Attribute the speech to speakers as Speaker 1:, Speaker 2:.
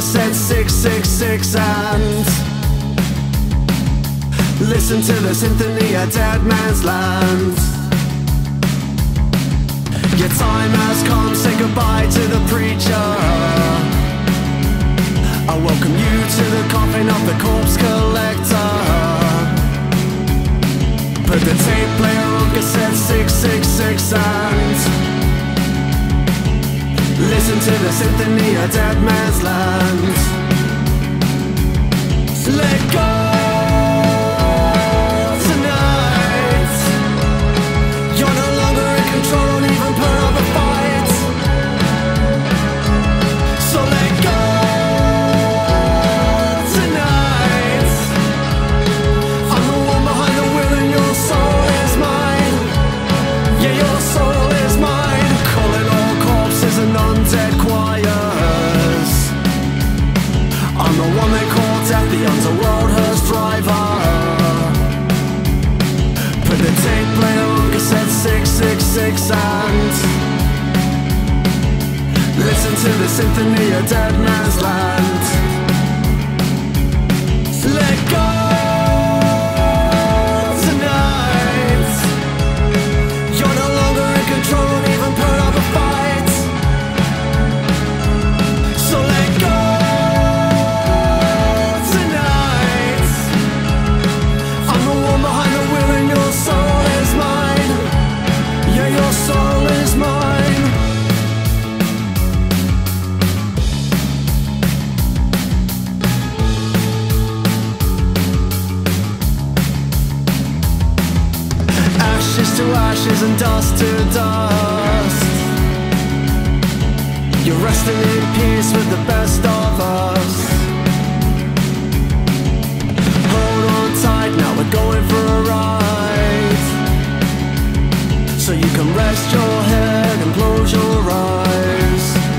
Speaker 1: cassette 666 and Listen to the symphony of Dead Man's Land. Your time has come, say goodbye to the preacher. I welcome you to the coffin of the corpse collector. Put the tape player on cassette symphony of Dead Man's 666 and Listen to the symphony of Dead Man's Land ashes and dust to dust. You're resting in peace with the best of us. Hold on tight, now we're going for a ride. So you can rest your head and close your eyes.